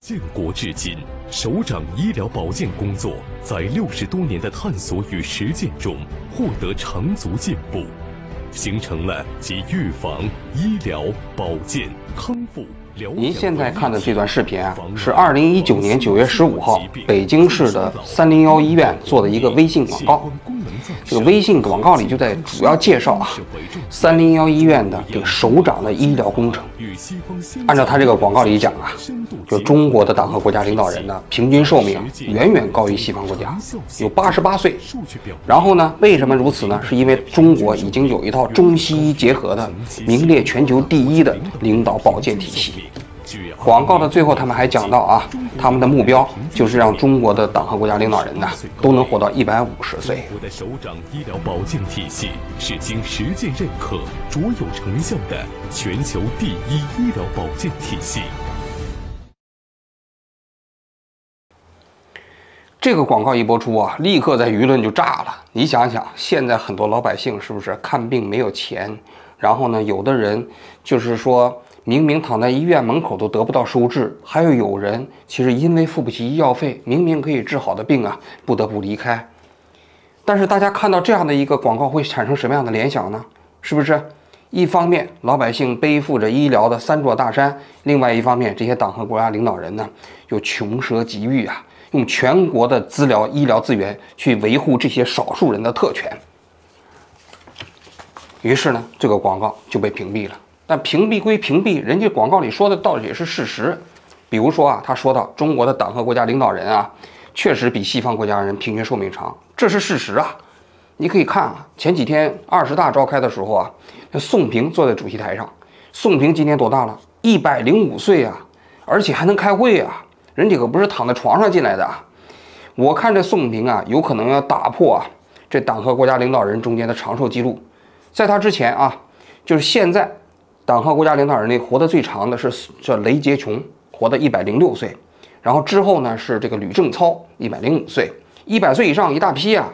建国至今，首长医疗保健工作在六十多年的探索与实践中获得长足进步，形成了集预防、医疗保健、康复。您现在看的这段视频啊，是二零一九年九月十五号北京市的三零幺医院做的一个微信广告。这个微信广告里就在主要介绍啊，三零幺医院的这个首长的医疗工程。按照他这个广告里讲啊，就中国的党和国家领导人呢，平均寿命远远高于西方国家，有八十八岁。然后呢，为什么如此呢？是因为中国已经有一套中西医结合的名列全球第一的领导保健体系。广告的最后，他们还讲到啊，他们的目标就是让中国的党和国家领导人呢都能活到一百五十岁。我的首长医疗保健体系是经实践认可、卓有成效的全球第一医疗保健体系。这个广告一播出啊，立刻在舆论就炸了。你想想，现在很多老百姓是不是看病没有钱？然后呢，有的人就是说。明明躺在医院门口都得不到收治，还有有人其实因为付不起医药费，明明可以治好的病啊，不得不离开。但是大家看到这样的一个广告会产生什么样的联想呢？是不是？一方面老百姓背负着医疗的三座大山，另外一方面这些党和国家领导人呢又穷奢极欲啊，用全国的资疗医疗资源去维护这些少数人的特权。于是呢，这个广告就被屏蔽了。但屏蔽归屏蔽，人家广告里说的倒也是事实。比如说啊，他说到中国的党和国家领导人啊，确实比西方国家人平均寿命长，这是事实啊。你可以看啊，前几天二十大召开的时候啊，那宋平坐在主席台上。宋平今年多大了？一百零五岁啊，而且还能开会啊，人家可不是躺在床上进来的啊。我看这宋平啊，有可能要打破啊这党和国家领导人中间的长寿记录。在他之前啊，就是现在。党和国家领导人里活得最长的是叫雷洁琼，活的一百零六岁，然后之后呢是这个吕正操，一百零五岁，一百岁以上一大批啊，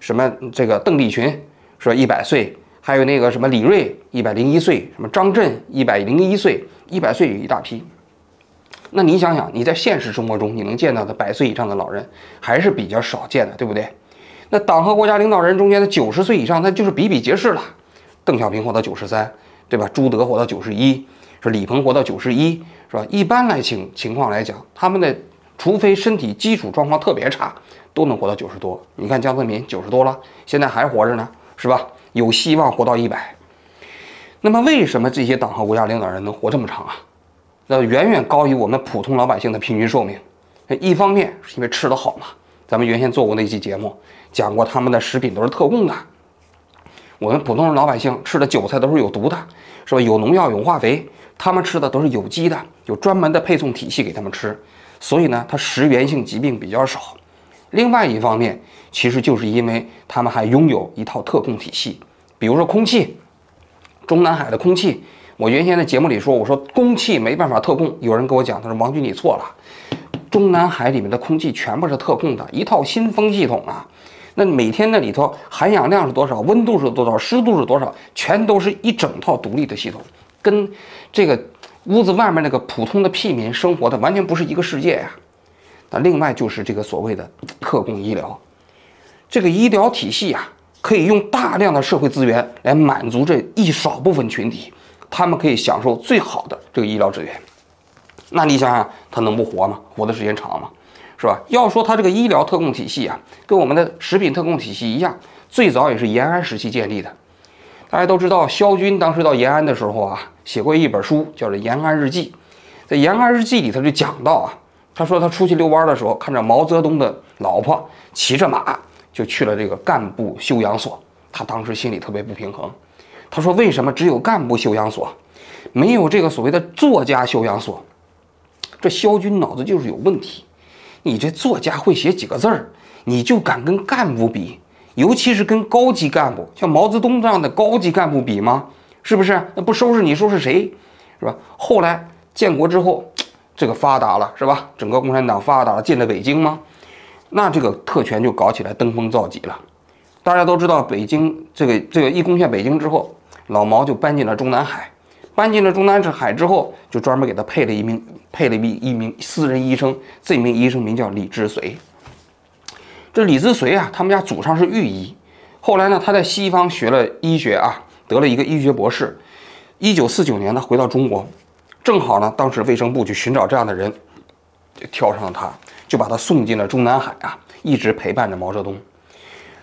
什么这个邓丽群说一百岁，还有那个什么李锐一百零一岁，什么张震一百零一岁，一百岁有一大批。那你想想，你在现实生活中你能见到的百岁以上的老人还是比较少见的，对不对？那党和国家领导人中间的九十岁以上，那就是比比皆是了。邓小平活到九十三。对吧？朱德活到九十一，说李鹏活到九十一，是吧？一般来情情况来讲，他们的除非身体基础状况特别差，都能活到九十多。你看江泽民九十多了，现在还活着呢，是吧？有希望活到一百。那么为什么这些党和国家领导人能活这么长啊？那远远高于我们普通老百姓的平均寿命。一方面是因为吃得好嘛，咱们原先做过那期节目，讲过他们的食品都是特供的。我们普通人老百姓吃的韭菜都是有毒的，是吧？有农药、有化肥，他们吃的都是有机的，有专门的配送体系给他们吃，所以呢，它食源性疾病比较少。另外一方面，其实就是因为他们还拥有一套特供体系，比如说空气，中南海的空气，我原先在节目里说，我说空气没办法特供，有人跟我讲，他说王军你错了，中南海里面的空气全部是特供的一套新风系统啊。那每天那里头含氧量是多少，温度是多少，湿度是多少，全都是一整套独立的系统，跟这个屋子外面那个普通的屁民生活的完全不是一个世界呀。那另外就是这个所谓的特供医疗，这个医疗体系啊，可以用大量的社会资源来满足这一少部分群体，他们可以享受最好的这个医疗资源。那你想想，他能不活吗？活的时间长吗？是吧？要说它这个医疗特供体系啊，跟我们的食品特供体系一样，最早也是延安时期建立的。大家都知道，萧军当时到延安的时候啊，写过一本书，叫做《延安日记》。在《延安日记》里，他就讲到啊，他说他出去遛弯的时候，看着毛泽东的老婆骑着马就去了这个干部休养所，他当时心里特别不平衡。他说：“为什么只有干部休养所，没有这个所谓的作家休养所？”这萧军脑子就是有问题。你这作家会写几个字儿，你就敢跟干部比，尤其是跟高级干部，像毛泽东这样的高级干部比吗？是不是？那不收拾你收拾谁？是吧？后来建国之后，这个发达了，是吧？整个共产党发达了，进了北京吗？那这个特权就搞起来登峰造极了。大家都知道，北京这个这个一攻陷北京之后，老毛就搬进了中南海，搬进了中南海之后，就专门给他配了一名配了一名一名私人医生，这名医生名叫李志随。这李志随啊，他们家祖上是御医，后来呢，他在西方学了医学啊，得了一个医学博士。一九四九年呢，回到中国，正好呢，当时卫生部去寻找这样的人，就挑上了他，就把他送进了中南海啊，一直陪伴着毛泽东。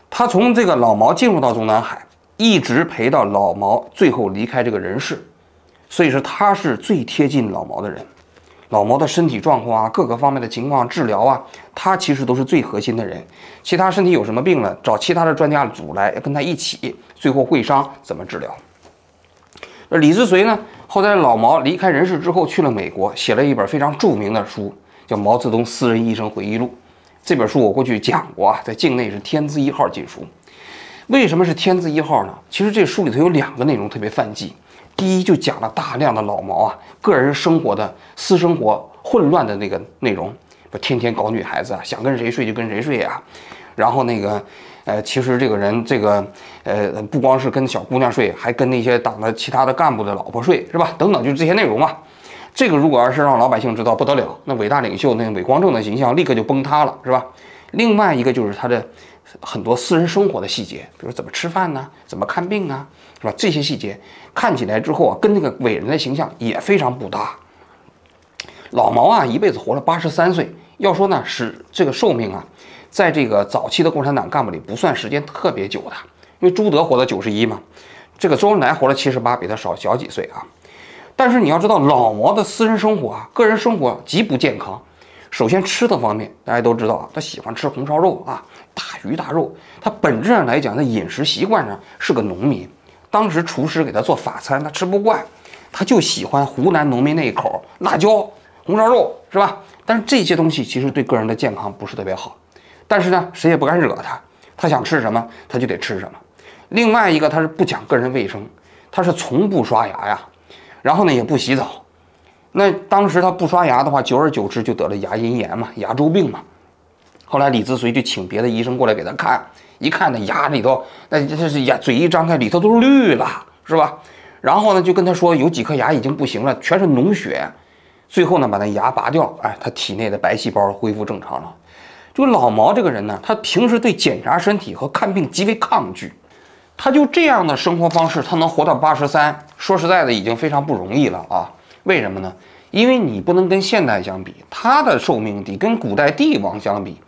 他从这个老毛进入到中南海，一直陪到老毛最后离开这个人世。所以说他是最贴近老毛的人，老毛的身体状况啊，各个方面的情况、治疗啊，他其实都是最核心的人。其他身体有什么病了，找其他的专家组来跟他一起，最后会商怎么治疗。那李自随呢，后来老毛离开人世之后去了美国，写了一本非常著名的书，叫《毛泽东私人医生回忆录》。这本书我过去讲过啊，在境内是天字一号禁书。为什么是天字一号呢？其实这书里头有两个内容特别犯忌。第一就讲了大量的老毛啊个人生活的私生活混乱的那个内容，不天天搞女孩子啊，想跟谁睡就跟谁睡啊，然后那个，呃，其实这个人这个，呃，不光是跟小姑娘睡，还跟那些党的其他的干部的老婆睡，是吧？等等，就是这些内容啊。这个如果要是让老百姓知道，不得了，那伟大领袖那个伟光正的形象立刻就崩塌了，是吧？另外一个就是他的很多私人生活的细节，比如怎么吃饭呢？怎么看病啊？是吧？这些细节。看起来之后啊，跟那个伟人的形象也非常不搭。老毛啊，一辈子活了八十三岁，要说呢是这个寿命啊，在这个早期的共产党干部里不算时间特别久的，因为朱德活到九十一嘛，这个周恩来活了七十八，比他少小几岁啊。但是你要知道，老毛的私人生活啊，个人生活极不健康。首先吃的方面，大家都知道啊，他喜欢吃红烧肉啊，大鱼大肉。他本质上来讲，他饮食习惯上是个农民。当时厨师给他做法餐，他吃不惯，他就喜欢湖南农民那一口辣椒红烧肉，是吧？但是这些东西其实对个人的健康不是特别好。但是呢，谁也不敢惹他，他想吃什么他就得吃什么。另外一个，他是不讲个人卫生，他是从不刷牙呀，然后呢也不洗澡。那当时他不刷牙的话，久而久之就得了牙龈炎嘛，牙周病嘛。后来李自随就请别的医生过来给他看。一看那牙里头，那这是牙嘴一张开，里头都绿了，是吧？然后呢，就跟他说有几颗牙已经不行了，全是脓血。最后呢，把那牙拔掉，哎，他体内的白细胞恢复正常了。就老毛这个人呢，他平时对检查身体和看病极为抗拒，他就这样的生活方式，他能活到八十三，说实在的，已经非常不容易了啊。为什么呢？因为你不能跟现代相比，他的寿命得跟古代帝王相比。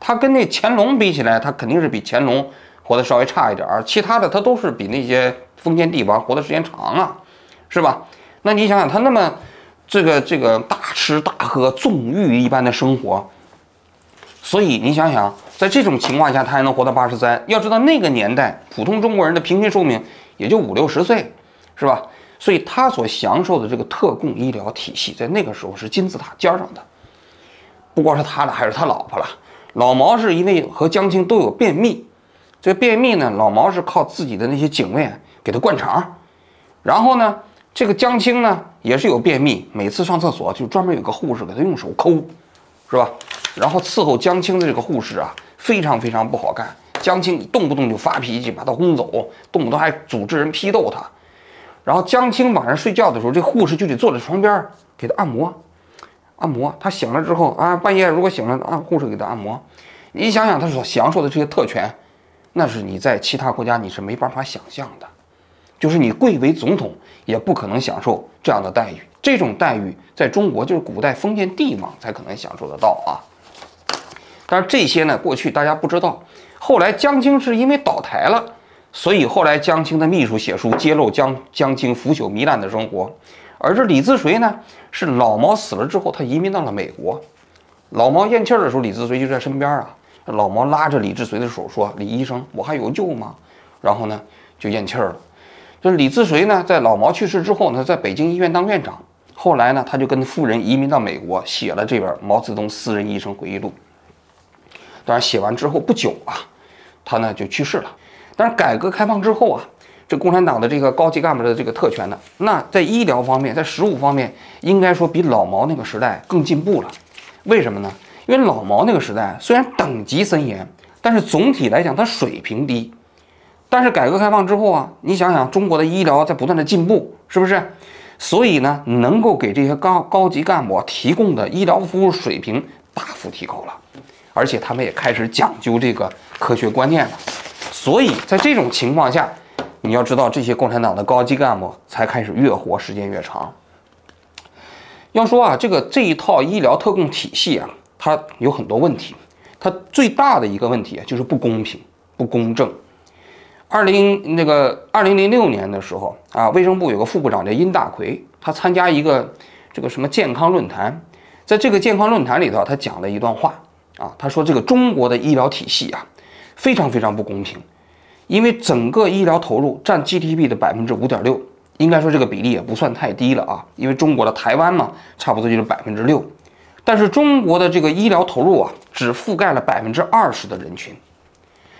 他跟那乾隆比起来，他肯定是比乾隆活得稍微差一点儿，其他的他都是比那些封建帝王活的时间长啊，是吧？那你想想，他那么这个这个大吃大喝、纵欲一般的生活，所以你想想，在这种情况下，他还能活到八十三。要知道那个年代，普通中国人的平均寿命也就五六十岁，是吧？所以他所享受的这个特供医疗体系，在那个时候是金字塔尖上的，不光是他的，还是他老婆了。老毛是因为和江青都有便秘，这便秘呢，老毛是靠自己的那些警卫给他灌肠，然后呢，这个江青呢也是有便秘，每次上厕所就专门有个护士给他用手抠，是吧？然后伺候江青的这个护士啊，非常非常不好干，江青动不动就发脾气，把他轰走，动不动还组织人批斗他，然后江青晚上睡觉的时候，这护士就得坐在床边给他按摩。按摩，他醒了之后啊，半夜如果醒了，啊，护士给他按摩。你想想他所享受的这些特权，那是你在其他国家你是没办法想象的，就是你贵为总统也不可能享受这样的待遇。这种待遇在中国就是古代封建帝王才可能享受得到啊。但是这些呢，过去大家不知道。后来江青是因为倒台了，所以后来江青的秘书写书揭露江江青腐朽糜烂的生活。而这李自随呢，是老毛死了之后，他移民到了美国。老毛咽气儿的时候，李自随就在身边啊。老毛拉着李志随的手说：“李医生，我还有救吗？”然后呢，就咽气儿了。这李自随呢，在老毛去世之后呢，在北京医院当院长。后来呢，他就跟夫人移民到美国，写了这本《毛泽东私人医生回忆录》。当然，写完之后不久啊，他呢就去世了。但是改革开放之后啊。这共产党的这个高级干部的这个特权呢，那在医疗方面，在食物方面，应该说比老毛那个时代更进步了。为什么呢？因为老毛那个时代虽然等级森严，但是总体来讲它水平低。但是改革开放之后啊，你想想中国的医疗在不断的进步，是不是？所以呢，能够给这些高高级干部提供的医疗服务水平大幅提高了，而且他们也开始讲究这个科学观念了。所以在这种情况下，你要知道这些共产党的高级干部才开始越活时间越长。要说啊，这个这一套医疗特供体系啊，它有很多问题。它最大的一个问题啊，就是不公平、不公正。二零那个二零零六年的时候啊，卫生部有个副部长叫殷大奎，他参加一个这个什么健康论坛，在这个健康论坛里头，他讲了一段话啊，他说这个中国的医疗体系啊，非常非常不公平，因为整个医疗投入占 GDP 的百分之五点六，应该说这个比例也不算太低了啊，因为中国的台湾嘛，差不多就是百分之六，但是中国的这个医疗投入啊，只覆盖了百分之二十的人群。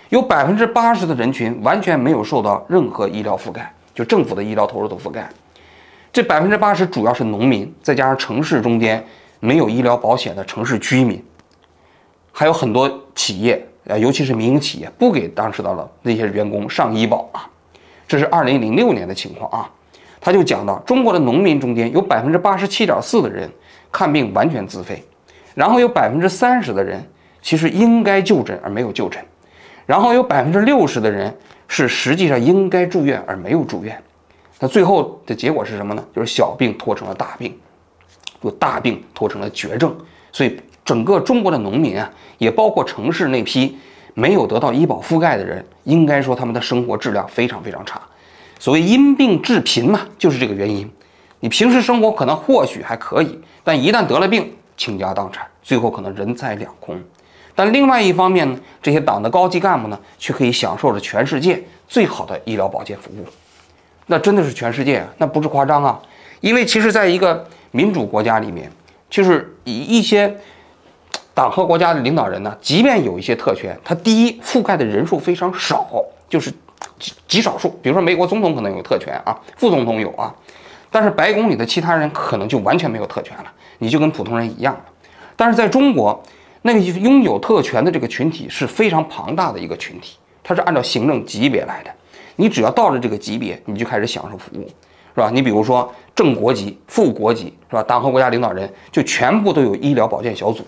有百分之八十的人群完全没有受到任何医疗覆盖，就政府的医疗投入的覆盖。这百分之八十主要是农民，再加上城市中间没有医疗保险的城市居民，还有很多企业，呃，尤其是民营企业不给当时的了那些员工上医保啊。这是二零零六年的情况啊。他就讲到，中国的农民中间有百分之八十七点四的人看病完全自费，然后有百分之三十的人其实应该就诊而没有就诊。然后有百分之六十的人是实际上应该住院而没有住院，那最后的结果是什么呢？就是小病拖成了大病，就大病拖成了绝症。所以整个中国的农民啊，也包括城市那批没有得到医保覆盖的人，应该说他们的生活质量非常非常差。所谓因病致贫嘛，就是这个原因。你平时生活可能或许还可以，但一旦得了病，倾家荡产，最后可能人财两空。但另外一方面呢，这些党的高级干部呢，却可以享受着全世界最好的医疗保健服务，那真的是全世界啊，那不是夸张啊。因为其实，在一个民主国家里面，就是以一些党和国家的领导人呢，即便有一些特权，他第一覆盖的人数非常少，就是极极少数。比如说美国总统可能有特权啊，副总统有啊，但是白宫里的其他人可能就完全没有特权了，你就跟普通人一样了。但是在中国。那个拥有特权的这个群体是非常庞大的一个群体，它是按照行政级别来的。你只要到了这个级别，你就开始享受服务，是吧？你比如说正国级、副国级，是吧？党和国家领导人就全部都有医疗保健小组。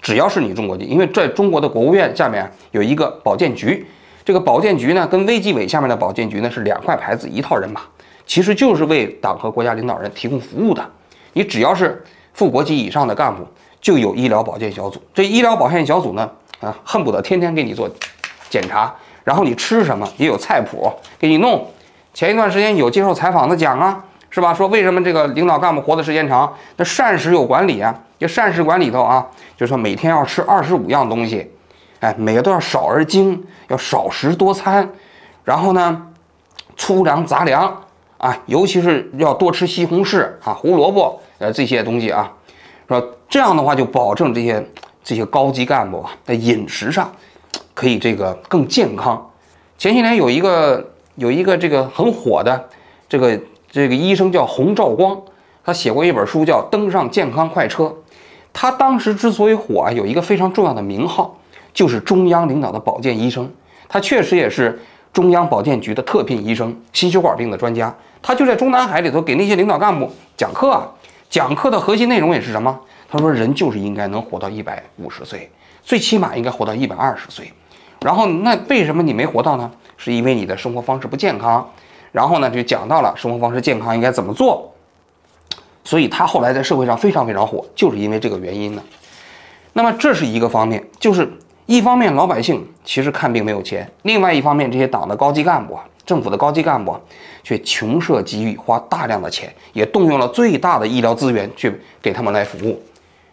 只要是你中国籍，因为在中国的国务院下面有一个保健局，这个保健局呢跟卫计委下面的保健局呢是两块牌子一套人马，其实就是为党和国家领导人提供服务的。你只要是副国级以上的干部。就有医疗保健小组，这医疗保健小组呢，啊，恨不得天天给你做检查，然后你吃什么也有菜谱给你弄。前一段时间有接受采访的讲啊，是吧？说为什么这个领导干部活的时间长？那膳食有管理啊，这膳食管里头啊，就说每天要吃二十五样东西，哎，每个都要少而精，要少食多餐，然后呢，粗粮杂粮啊，尤其是要多吃西红柿啊、胡萝卜呃这些东西啊。说这样的话，就保证这些这些高级干部啊，在饮食上可以这个更健康。前些年有一个有一个这个很火的这个这个医生叫洪兆光，他写过一本书叫《登上健康快车》。他当时之所以火啊，有一个非常重要的名号，就是中央领导的保健医生。他确实也是中央保健局的特聘医生，心血管病的专家。他就在中南海里头给那些领导干部讲课啊。讲课的核心内容也是什么？他说人就是应该能活到一百五十岁，最起码应该活到一百二十岁。然后那为什么你没活到呢？是因为你的生活方式不健康。然后呢就讲到了生活方式健康应该怎么做。所以他后来在社会上非常非常火，就是因为这个原因呢。那么这是一个方面，就是一方面老百姓其实看病没有钱，另外一方面这些党的高级干部。政府的高级干部却穷奢极欲，花大量的钱，也动用了最大的医疗资源去给他们来服务。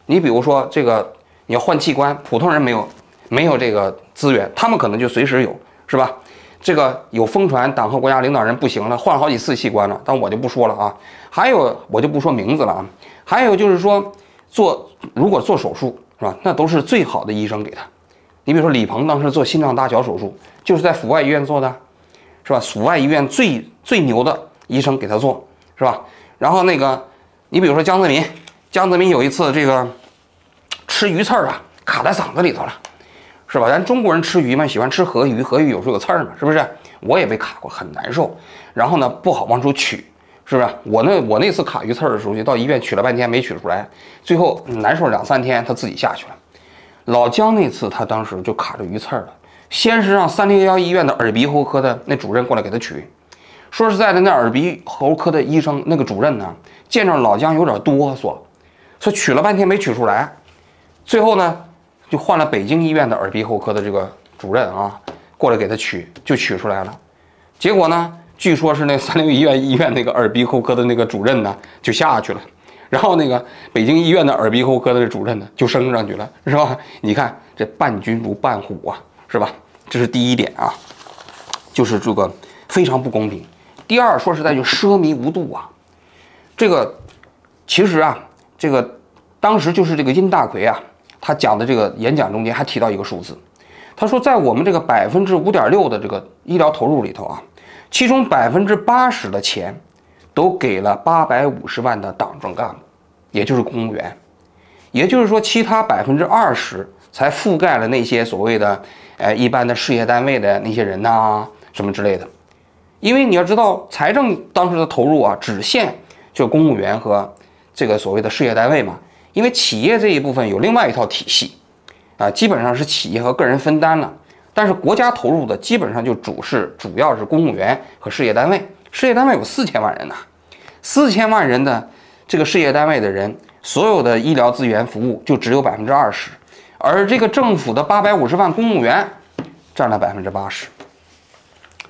你比如说，这个你要换器官，普通人没有没有这个资源，他们可能就随时有，是吧？这个有疯传，党和国家领导人不行了，换了好几次器官了，但我就不说了啊。还有，我就不说名字了啊。还有就是说，做如果做手术，是吧？那都是最好的医生给他。你比如说李鹏当时做心脏搭桥手术，就是在阜外医院做的。是吧？阜外医院最最牛的医生给他做，是吧？然后那个，你比如说江泽民，江泽民有一次这个吃鱼刺儿啊，卡在嗓子里头了，是吧？咱中国人吃鱼嘛，喜欢吃河鱼，河鱼有时候有刺儿嘛，是不是？我也被卡过，很难受。然后呢，不好往出取，是不是？我那我那次卡鱼刺的时候，就到医院取了半天没取出来，最后难受两三天，他自己下去了。老姜那次他当时就卡着鱼刺了，先是让三零幺医院的耳鼻喉科的那主任过来给他取。说实在的，那耳鼻喉科的医生那个主任呢，见着老姜有点哆嗦，说取了半天没取出来，最后呢就换了北京医院的耳鼻喉科的这个主任啊，过来给他取，就取出来了。结果呢，据说是那三零医院医院那个耳鼻喉科的那个主任呢就下去了，然后那个北京医院的耳鼻喉科的主任呢就升上去了，是吧？你看这伴君如伴虎啊，是吧？这是第一点啊，就是这个非常不公平。第二，说实在就奢靡无度啊，这个其实啊，这个当时就是这个殷大奎啊，他讲的这个演讲中间还提到一个数字，他说在我们这个百分之五点六的这个医疗投入里头啊，其中百分之八十的钱都给了八百五十万的党政干部，也就是公务员，也就是说其他百分之二十才覆盖了那些所谓的呃一般的事业单位的那些人呐，什么之类的。因为你要知道，财政当时的投入啊，只限就公务员和这个所谓的事业单位嘛。因为企业这一部分有另外一套体系，啊，基本上是企业和个人分担了。但是国家投入的基本上就主是主要是公务员和事业单位。事业单位有四千万人呐，四千万人的这个事业单位的人，所有的医疗资源服务就只有百分之二十，而这个政府的八百五十万公务员占了百分之八十。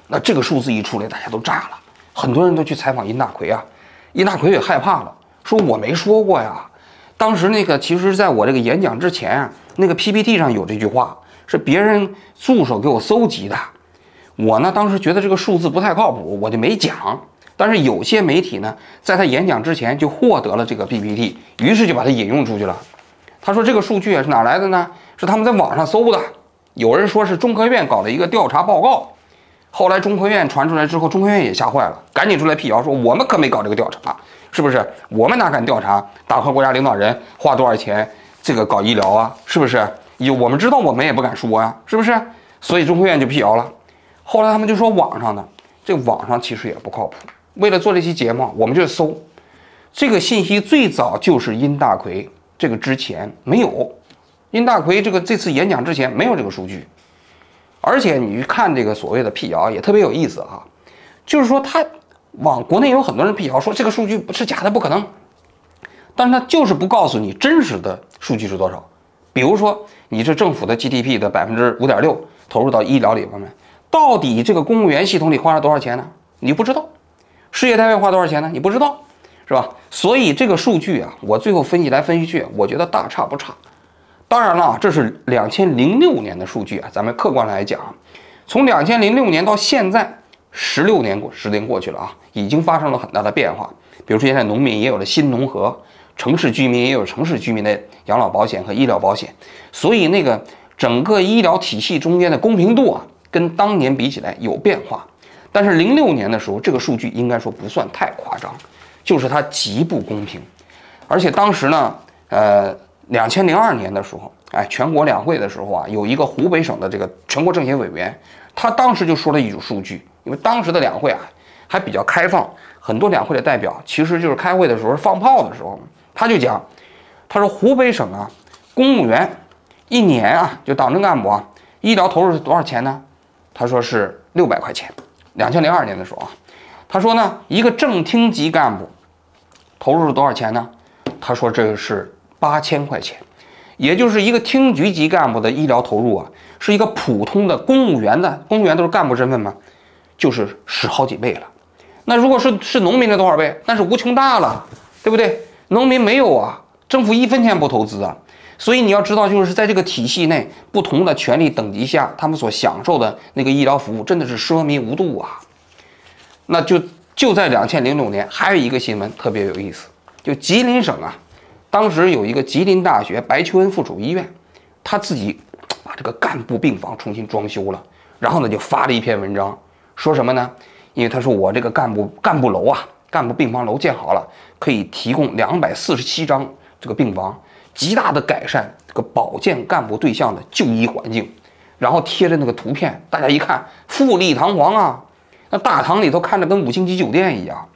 那这个数字一出来，大家都炸了，很多人都去采访殷大奎啊，殷大奎也害怕了，说我没说过呀。当时那个其实在我这个演讲之前啊，那个 PPT 上有这句话，是别人助手给我搜集的。我呢当时觉得这个数字不太靠谱，我就没讲。但是有些媒体呢，在他演讲之前就获得了这个 PPT，于是就把它引用出去了。他说这个数据是哪来的呢？是他们在网上搜的。有人说是中科院搞了一个调查报告。后来中科院传出来之后，中科院也吓坏了，赶紧出来辟谣说我们可没搞这个调查，是不是？我们哪敢调查党和国家领导人花多少钱这个搞医疗啊？是不是？有我们知道，我们也不敢说呀，是不是？所以中科院就辟谣了。后来他们就说网上的，这网上其实也不靠谱。为了做这期节目，我们就搜这个信息，最早就是殷大奎这个之前没有，殷大奎这个这次演讲之前没有这个数据。而且你去看这个所谓的辟谣也特别有意思啊，就是说他往国内有很多人辟谣说这个数据是假的，不可能，但是他就是不告诉你真实的数据是多少。比如说你是政府的 GDP 的百分之五点六投入到医疗里边面，到底这个公务员系统里花了多少钱呢？你不知道，事业单位花多少钱呢？你不知道，是吧？所以这个数据啊，我最后分析来分析去，我觉得大差不差。当然了，这是两千零六年的数据啊，咱们客观来讲，从两千零六年到现在，十六年过时间过去了啊，已经发生了很大的变化。比如说现在农民也有了新农合，城市居民也有城市居民的养老保险和医疗保险，所以那个整个医疗体系中间的公平度啊，跟当年比起来有变化。但是零六年的时候，这个数据应该说不算太夸张，就是它极不公平，而且当时呢，呃。两千零二年的时候，哎，全国两会的时候啊，有一个湖北省的这个全国政协委员，他当时就说了一组数据，因为当时的两会啊还比较开放，很多两会的代表其实就是开会的时候放炮的时候，他就讲，他说湖北省啊，公务员一年啊，就党政干部啊，医疗投入是多少钱呢？他说是六百块钱。两千零二年的时候啊，他说呢，一个正厅级干部投入是多少钱呢？他说这个是。八千块钱，也就是一个厅局级干部的医疗投入啊，是一个普通的公务员的公务员都是干部身份吗？就是十好几倍了。那如果是是农民的多少倍？那是无穷大了，对不对？农民没有啊，政府一分钱不投资啊。所以你要知道，就是在这个体系内，不同的权力等级下，他们所享受的那个医疗服务真的是奢靡无度啊。那就就在两千零六年，还有一个新闻特别有意思，就吉林省啊。当时有一个吉林大学白求恩附属医院，他自己把这个干部病房重新装修了，然后呢就发了一篇文章，说什么呢？因为他说我这个干部干部楼啊，干部病房楼建好了，可以提供两百四十七张这个病房，极大的改善这个保健干部对象的就医环境。然后贴着那个图片，大家一看富丽堂皇啊，那大堂里头看着跟五星级酒店一样。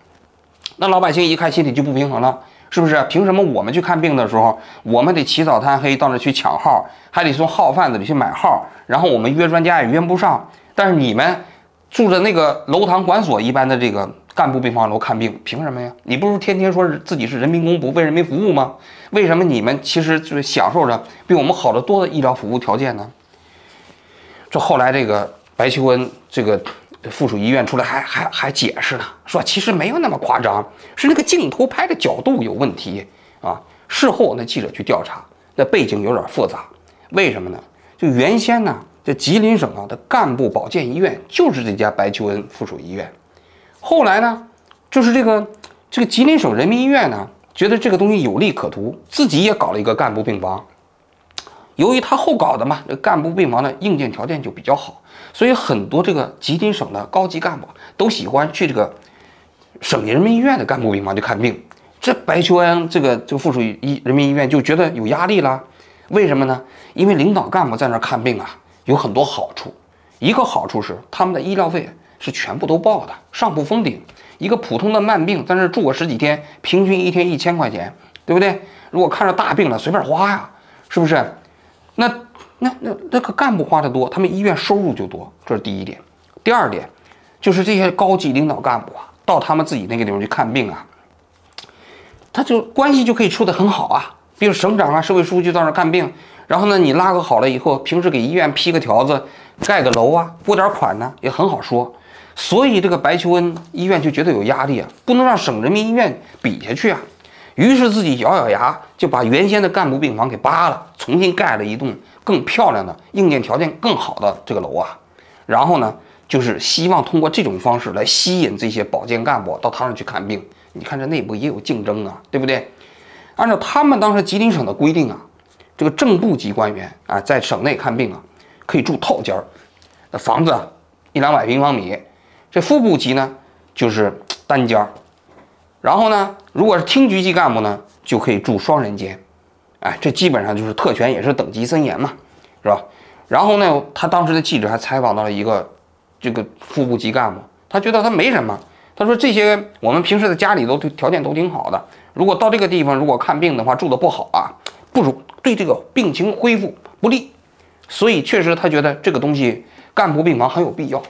那老百姓一看心里就不平衡了，是不是？凭什么我们去看病的时候，我们得起早贪黑到那去抢号，还得从号贩子里去买号，然后我们约专家也约不上，但是你们住着那个楼堂馆所一般的这个干部病房楼看病，凭什么呀？你不是天天说自己是人民公仆为人民服务吗？为什么你们其实就是享受着比我们好得多的医疗服务条件呢？这后来这个白求恩这个附属医院出来还还还解释呢，说其实没有那么夸张，是那个镜头拍的角度有问题啊。事后那记者去调查，那背景有点复杂，为什么呢？就原先呢，这吉林省啊的干部保健医院就是这家白求恩附属医院，后来呢，就是这个这个吉林省人民医院呢，觉得这个东西有利可图，自己也搞了一个干部病房。由于他后搞的嘛，这干部病房的硬件条件就比较好，所以很多这个吉林省的高级干部都喜欢去这个省人民医院的干部病房去看病。这白求恩这个这个附属医人民医院就觉得有压力了，为什么呢？因为领导干部在那儿看病啊，有很多好处。一个好处是他们的医疗费是全部都报的，上不封顶。一个普通的慢病在那住个十几天，平均一天一千块钱，对不对？如果看着大病了，随便花呀，是不是？那那那那个干部花的多，他们医院收入就多，这是第一点。第二点，就是这些高级领导干部啊，到他们自己那个地方去看病啊，他就关系就可以处得很好啊。比如省长啊、市委书记到那看病，然后呢，你拉个好了以后，平时给医院批个条子、盖个楼啊、拨点款呢，也很好说。所以这个白求恩医院就觉得有压力啊，不能让省人民医院比下去啊。于是自己咬咬牙，就把原先的干部病房给扒了，重新盖了一栋更漂亮的、硬件条件更好的这个楼啊。然后呢，就是希望通过这种方式来吸引这些保健干部到他那去看病。你看这内部也有竞争啊，对不对？按照他们当时吉林省的规定啊，这个正部级官员啊，在省内看病啊，可以住套间儿，那房子一两百平方米。这副部级呢，就是单间儿。然后呢，如果是厅局级干部呢，就可以住双人间，哎，这基本上就是特权，也是等级森严嘛，是吧？然后呢，他当时的记者还采访到了一个这个副部级干部，他觉得他没什么，他说这些我们平时在家里都条件都挺好的，如果到这个地方如果看病的话住的不好啊，不如对这个病情恢复不利，所以确实他觉得这个东西干部病房很有必要，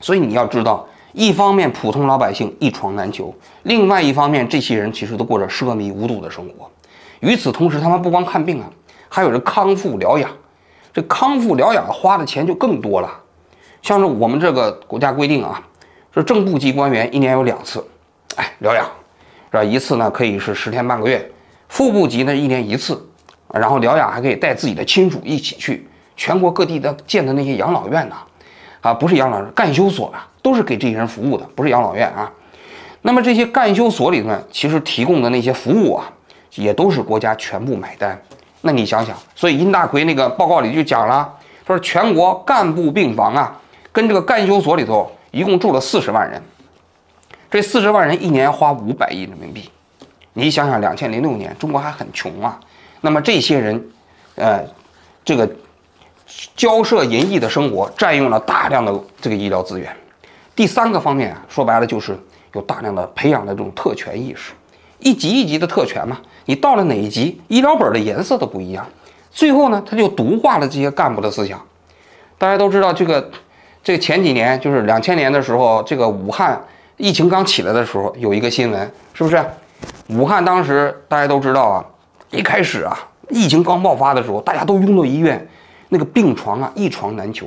所以你要知道。一方面，普通老百姓一床难求；另外一方面，这些人其实都过着奢靡无度的生活。与此同时，他们不光看病啊，还有着康复疗养。这康复疗养花的钱就更多了。像是我们这个国家规定啊，说正部级官员一年有两次，哎，疗养，是吧？一次呢可以是十天半个月，副部级呢一年一次，然后疗养还可以带自己的亲属一起去。全国各地的建的那些养老院呐，啊，啊不是养老院，干休所啊。都是给这些人服务的，不是养老院啊。那么这些干休所里呢，其实提供的那些服务啊，也都是国家全部买单。那你想想，所以殷大奎那个报告里就讲了，说全国干部病房啊，跟这个干休所里头一共住了四十万人，这四十万人一年花五百亿人民币。你想想，两千零六年中国还很穷啊，那么这些人，呃，这个交涉淫逸的生活，占用了大量的这个医疗资源。第三个方面啊，说白了就是有大量的培养的这种特权意识，一级一级的特权嘛。你到了哪一级，医疗本的颜色都不一样。最后呢，他就毒化了这些干部的思想。大家都知道，这个这前几年就是两千年的时候，这个武汉疫情刚起来的时候，有一个新闻，是不是？武汉当时大家都知道啊，一开始啊，疫情刚爆发的时候，大家都拥到医院，那个病床啊，一床难求。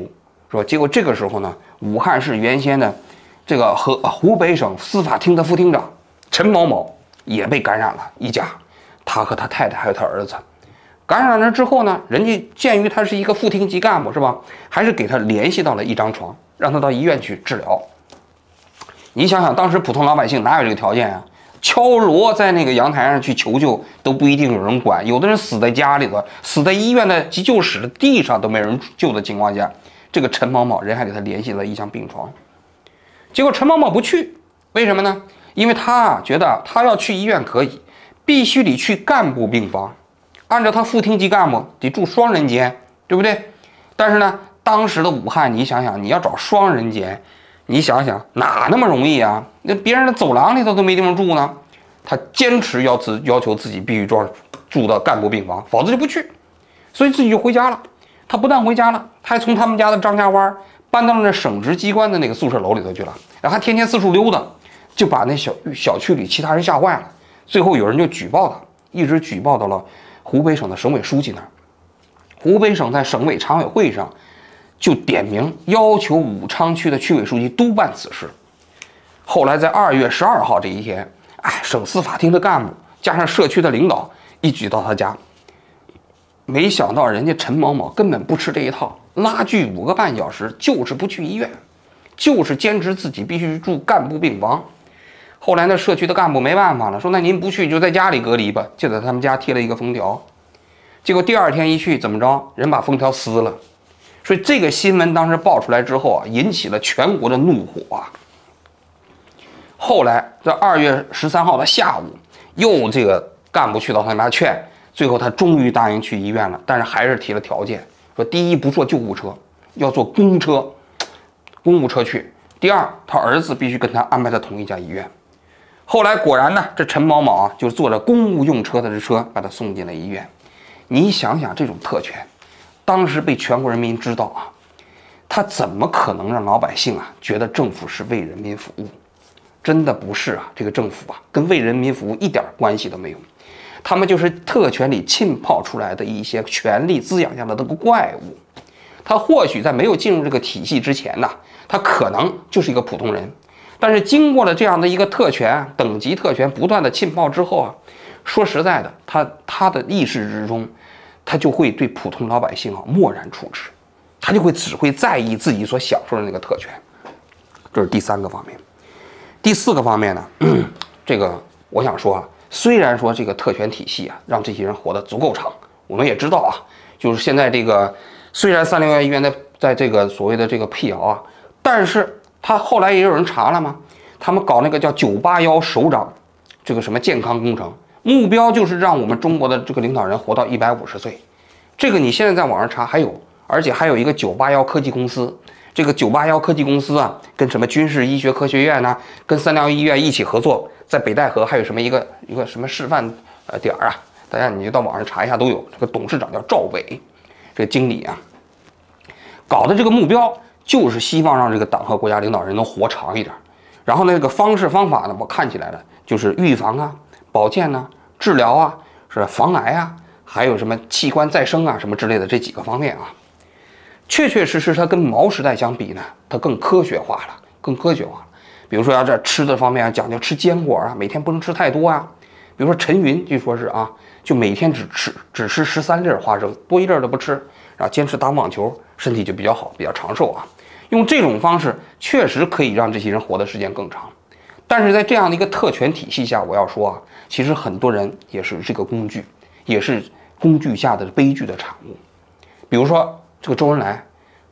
是吧？结果这个时候呢，武汉市原先的这个和湖北省司法厅的副厅长陈某某也被感染了一家，他和他太太还有他儿子感染了之后呢，人家鉴于他是一个副厅级干部，是吧？还是给他联系到了一张床，让他到医院去治疗。你想想，当时普通老百姓哪有这个条件啊？敲锣在那个阳台上去求救都不一定有人管，有的人死在家里头，死在医院的急救室的地上都没人救的情况下。这个陈某某人还给他联系了一张病床，结果陈某某不去，为什么呢？因为他觉得他要去医院可以，必须得去干部病房，按照他副厅级干部得住双人间，对不对？但是呢，当时的武汉，你想想，你要找双人间，你想想，哪那么容易啊？那别人的走廊里头都没地方住呢，他坚持要自要求自己必须住住到干部病房，否则就不去，所以自己就回家了。他不但回家了，他还从他们家的张家湾搬到了那省直机关的那个宿舍楼里头去了，然后还天天四处溜达，就把那小小区里其他人吓坏了。最后有人就举报他，一直举报到了湖北省的省委书记那儿。湖北省在省委常委会上就点名要求武昌区的区委书记督办此事。后来在二月十二号这一天，哎，省司法厅的干部加上社区的领导一举到他家。没想到人家陈某某根本不吃这一套，拉锯五个半小时，就是不去医院，就是坚持自己必须住干部病房。后来那社区的干部没办法了，说那您不去就在家里隔离吧，就在他们家贴了一个封条。结果第二天一去，怎么着？人把封条撕了。所以这个新闻当时爆出来之后啊，引起了全国的怒火啊。后来在二月十三号的下午，又这个干部去到他家劝。最后，他终于答应去医院了，但是还是提了条件，说第一不坐救护车，要坐公车，公务车去；第二，他儿子必须跟他安排在同一家医院。后来果然呢，这陈某某啊就坐着公务用车的这车把他送进了医院。你想想，这种特权，当时被全国人民知道啊，他怎么可能让老百姓啊觉得政府是为人民服务？真的不是啊，这个政府啊跟为人民服务一点关系都没有。他们就是特权里浸泡出来的一些权力滋养下的那个怪物，他或许在没有进入这个体系之前呢，他可能就是一个普通人，但是经过了这样的一个特权等级特权不断的浸泡之后啊，说实在的，他他的意识之中，他就会对普通老百姓啊漠然处之，他就会只会在意自己所享受的那个特权，这是第三个方面，第四个方面呢，这个我想说啊。虽然说这个特权体系啊，让这些人活得足够长，我们也知道啊，就是现在这个，虽然三零幺医院在在这个所谓的这个辟谣啊，但是他后来也有人查了吗？他们搞那个叫九八幺首长，这个什么健康工程，目标就是让我们中国的这个领导人活到一百五十岁。这个你现在在网上查还有，而且还有一个九八幺科技公司，这个九八幺科技公司啊，跟什么军事医学科学院呢，跟三零幺医院一起合作。在北戴河还有什么一个一个什么示范呃点儿啊？大家你就到网上查一下都有。这个董事长叫赵伟，这个经理啊，搞的这个目标就是希望让这个党和国家领导人能活长一点。然后呢，这个方式方法呢，我看起来呢，就是预防啊、保健呐、治疗啊、是防癌啊，还有什么器官再生啊什么之类的这几个方面啊，确确实实它跟毛时代相比呢，它更科学化了，更科学化了。比如说要在吃的方面啊，讲究吃坚果啊，每天不能吃太多啊。比如说陈云，据说是啊，就每天只吃只吃十三粒花生，多一粒都不吃，然后坚持打网球，身体就比较好，比较长寿啊。用这种方式确实可以让这些人活的时间更长。但是在这样的一个特权体系下，我要说啊，其实很多人也是这个工具，也是工具下的悲剧的产物。比如说这个周恩来，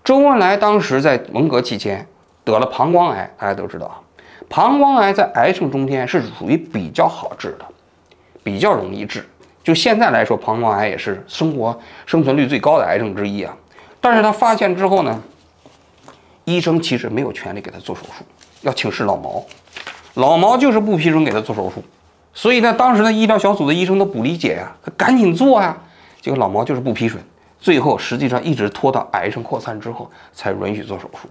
周恩来当时在文革期间得了膀胱癌，大家都知道。膀胱癌在癌症中间是属于比较好治的，比较容易治。就现在来说，膀胱癌也是生活生存率最高的癌症之一啊。但是他发现之后呢，医生其实没有权利给他做手术，要请示老毛，老毛就是不批准给他做手术。所以呢，当时的医疗小组的医生都不理解呀，他赶紧做呀，结果老毛就是不批准，最后实际上一直拖到癌症扩散之后才允许做手术。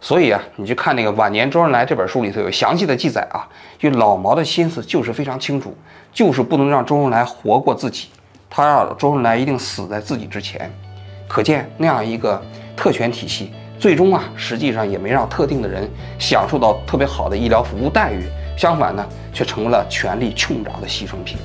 所以啊，你去看那个《晚年周恩来》这本书里头有详细的记载啊，就老毛的心思就是非常清楚，就是不能让周恩来活过自己，他让周恩来一定死在自己之前。可见那样一个特权体系，最终啊，实际上也没让特定的人享受到特别好的医疗服务待遇，相反呢，却成了权力穷长的牺牲品。